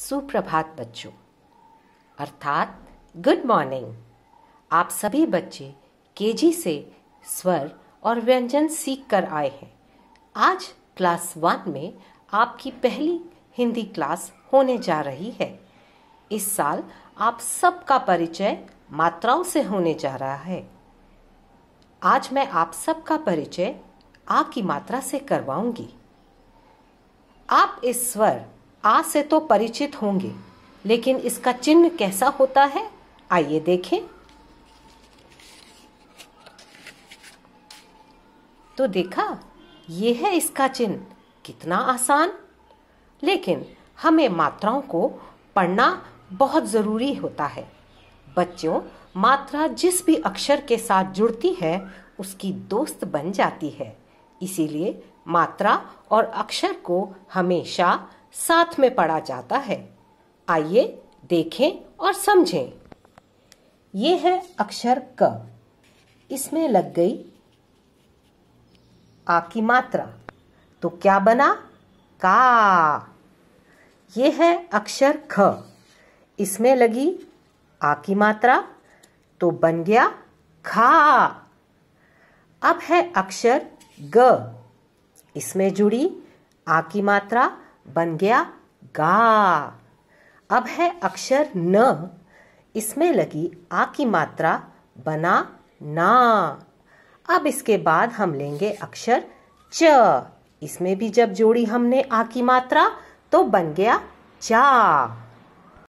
सुप्रभात बच्चों। अर्थात गुड मॉर्निंग आप सभी बच्चे केजी से स्वर और व्यंजन सीख कर आए हैं। आज क्लास वन में आपकी पहली हिंदी क्लास होने जा रही है। इस साल आप सबका परिचय मात्राओं से होने जा रहा है। आज मैं आप सबका परिचय आ की मात्रा से करवाऊँगी। आप इस स्वर आ से तो परिचित होंगे, लेकिन इसका चिन्ह कैसा होता है, आइए देखें। तो देखा, ये है इसका चिन्ह, कितना आसान। लेकिन हमें मात्राओं को पढ़ना बहुत ज़रूरी होता है। बच्चों, मात्रा जिस भी अक्षर के साथ जुड़ती है, उसकी दोस्त बन जाती है। इसीलिए मात्रा और अक्षर को हमेशा साथ में पढ़ा जाता है। आइए देखें और समझें। ये है अक्षर क। इसमें लग गई आ की मात्रा। तो क्या बना? का। ये है अक्षर ख। इसमें लगी आ की मात्रा। तो बन गया खा। अब है अक्षर ग। इसमें जुड़ी आ की मात्रा। बन गया गा। अब है अक्षर न। इसमें लगी आ की मात्रा बना ना। अब इसके बाद हम लेंगे अक्षर च। इसमें भी जब जोड़ी हमने आ की मात्रा तो बन गया चा।